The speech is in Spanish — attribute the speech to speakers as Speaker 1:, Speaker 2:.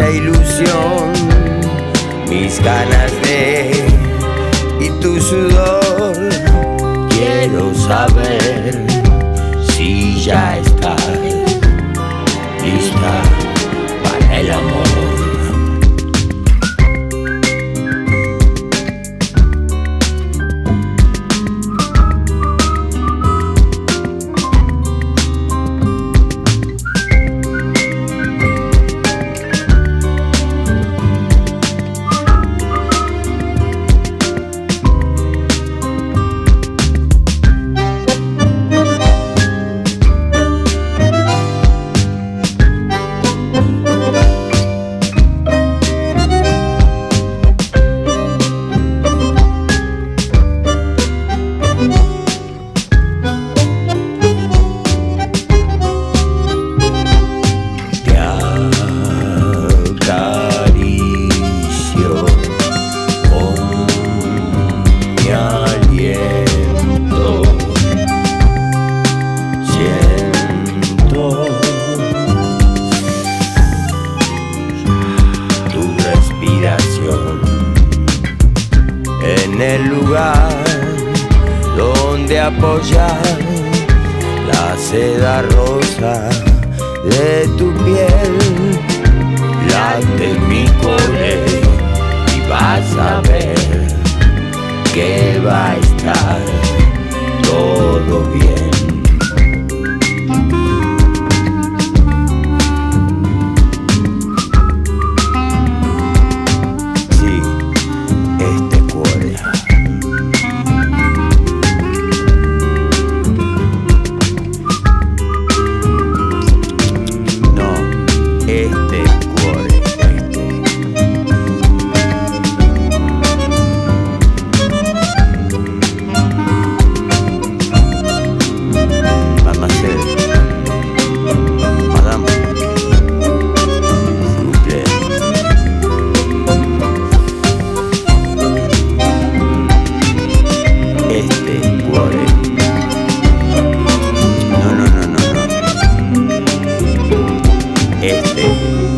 Speaker 1: esta ilusión, mis ganas de y tu sudor. Quiero saber en el lugar donde apoyar la seda rosa de tu piel. Late mi core you.